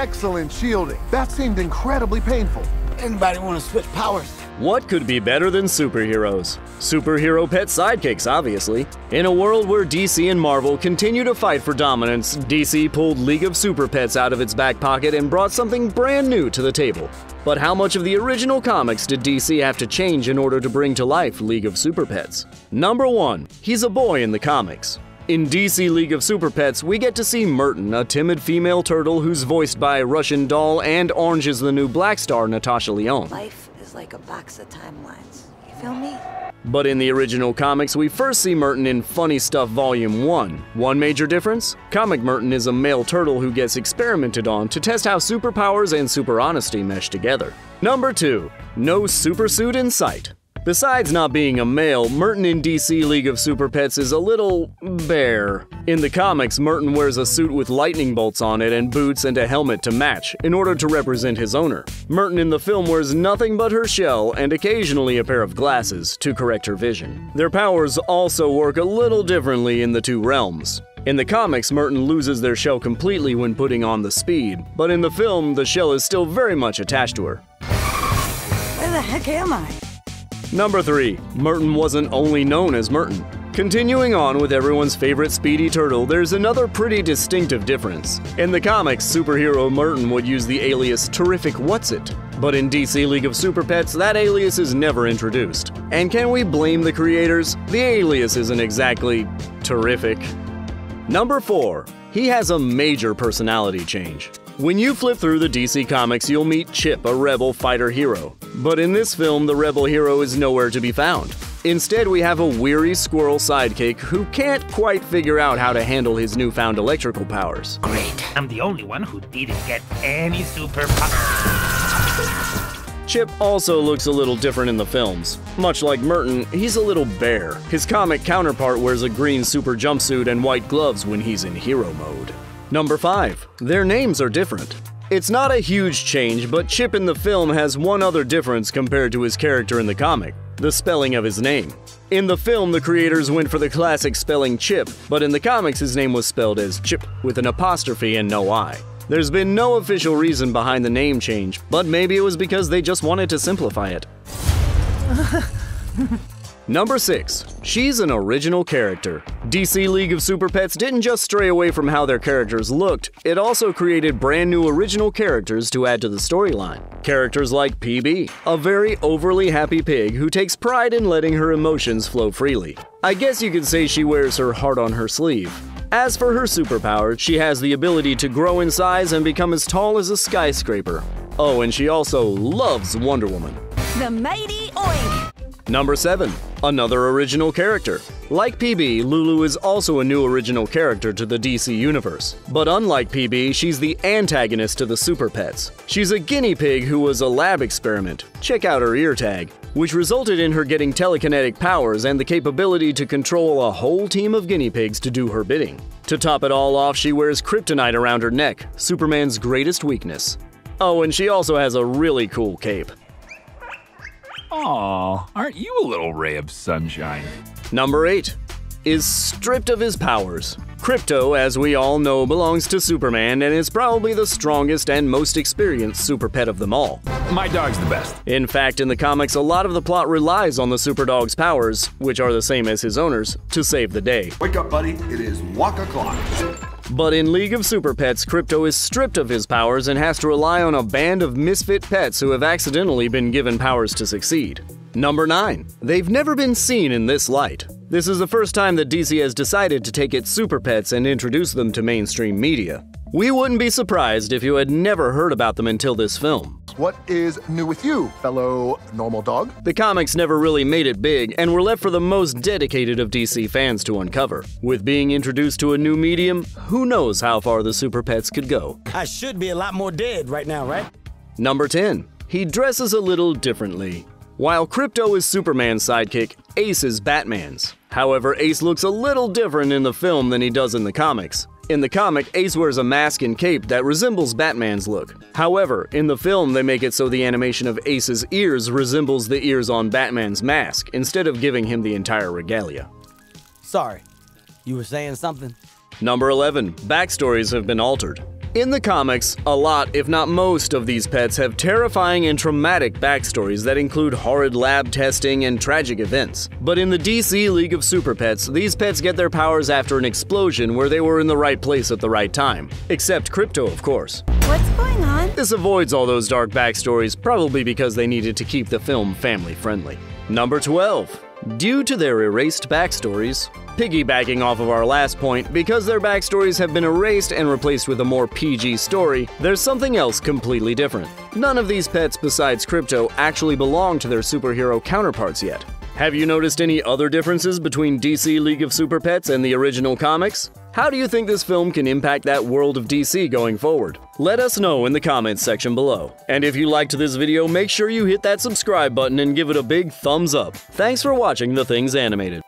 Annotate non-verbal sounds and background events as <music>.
excellent shielding. That seemed incredibly painful. Anybody want to switch powers? What could be better than superheroes? Superhero pet sidekicks, obviously. In a world where DC and Marvel continue to fight for dominance, DC pulled League of Super Pets out of its back pocket and brought something brand new to the table. But how much of the original comics did DC have to change in order to bring to life League of Super Pets? Number 1. He's a boy in the comics. In DC League of Super Pets, we get to see Merton, a timid female turtle who's voiced by Russian Doll and Orange is the New Black star Natasha Lyonne. Life is like a box of timelines. You feel me? But in the original comics, we first see Merton in Funny Stuff Volume 1. One major difference? Comic Merton is a male turtle who gets experimented on to test how superpowers and super honesty mesh together. Number 2. No super suit in sight. Besides not being a male, Merton in DC League of Super Pets is a little bare. In the comics, Merton wears a suit with lightning bolts on it and boots and a helmet to match, in order to represent his owner. Merton in the film wears nothing but her shell and occasionally a pair of glasses to correct her vision. Their powers also work a little differently in the two realms. In the comics, Merton loses their shell completely when putting on the speed, but in the film, the shell is still very much attached to her. Where the heck am I? Number 3. Merton wasn't only known as Merton. Continuing on with everyone's favorite Speedy Turtle, there's another pretty distinctive difference. In the comics, superhero Merton would use the alias Terrific Whatzit, but in DC League of Super Pets, that alias is never introduced. And can we blame the creators? The alias isn't exactly terrific. Number 4. He has a major personality change. When you flip through the DC comics, you'll meet Chip, a rebel fighter hero. But in this film, the rebel hero is nowhere to be found. Instead, we have a weary squirrel sidekick who can't quite figure out how to handle his newfound electrical powers. Great. I'm the only one who didn't get any superpower. Chip also looks a little different in the films. Much like Merton, he's a little bare. His comic counterpart wears a green super jumpsuit and white gloves when he's in hero mode. Number 5. Their names are different. It's not a huge change, but Chip in the film has one other difference compared to his character in the comic the spelling of his name. In the film, the creators went for the classic spelling Chip, but in the comics, his name was spelled as Chip with an apostrophe and no I. There's been no official reason behind the name change, but maybe it was because they just wanted to simplify it. <laughs> Number 6. She's an original character. DC League of Super Pets didn't just stray away from how their characters looked, it also created brand new original characters to add to the storyline. Characters like PB, a very overly happy pig who takes pride in letting her emotions flow freely. I guess you could say she wears her heart on her sleeve. As for her superpower, she has the ability to grow in size and become as tall as a skyscraper. Oh, and she also loves Wonder Woman. The mighty oink! Number 7. Another original character. Like PB, Lulu is also a new original character to the DC universe. But unlike PB, she's the antagonist to the Super Pets. She's a guinea pig who was a lab experiment. Check out her ear tag. Which resulted in her getting telekinetic powers and the capability to control a whole team of guinea pigs to do her bidding. To top it all off, she wears kryptonite around her neck, Superman's greatest weakness. Oh, and she also has a really cool cape. Aw, aren't you a little ray of sunshine? Number 8 is stripped of his powers. Krypto, as we all know, belongs to Superman and is probably the strongest and most experienced super pet of them all. My dog's the best. In fact, in the comics, a lot of the plot relies on the super dog's powers, which are the same as his owner's, to save the day. Wake up, buddy. It is walk o'clock. But in League of Super Pets, Krypto is stripped of his powers and has to rely on a band of misfit pets who have accidentally been given powers to succeed. Number 9. They've never been seen in this light. This is the first time that DC has decided to take its super pets and introduce them to mainstream media. We wouldn't be surprised if you had never heard about them until this film. What is new with you, fellow normal dog? The comics never really made it big and were left for the most dedicated of DC fans to uncover. With being introduced to a new medium, who knows how far the super pets could go. I should be a lot more dead right now, right? Number 10. He dresses a little differently. While Krypto is Superman's sidekick, Ace is Batman's. However, Ace looks a little different in the film than he does in the comics. In the comic, Ace wears a mask and cape that resembles Batman's look. However, in the film, they make it so the animation of Ace's ears resembles the ears on Batman's mask, instead of giving him the entire regalia. Sorry. You were saying something? Number 11. Backstories have been altered. In the comics, a lot, if not most, of these pets have terrifying and traumatic backstories that include horrid lab testing and tragic events. But in the DC League of Super Pets, these pets get their powers after an explosion where they were in the right place at the right time. Except Krypto, of course. What's going on? This avoids all those dark backstories, probably because they needed to keep the film family friendly. Number 12. Due to their erased backstories, piggybacking off of our last point, because their backstories have been erased and replaced with a more PG story, there's something else completely different. None of these pets besides Krypto actually belong to their superhero counterparts yet. Have you noticed any other differences between DC League of Super Pets and the original comics? How do you think this film can impact that world of DC going forward? Let us know in the comments section below. And if you liked this video, make sure you hit that subscribe button and give it a big thumbs up. Thanks for watching The Things Animated.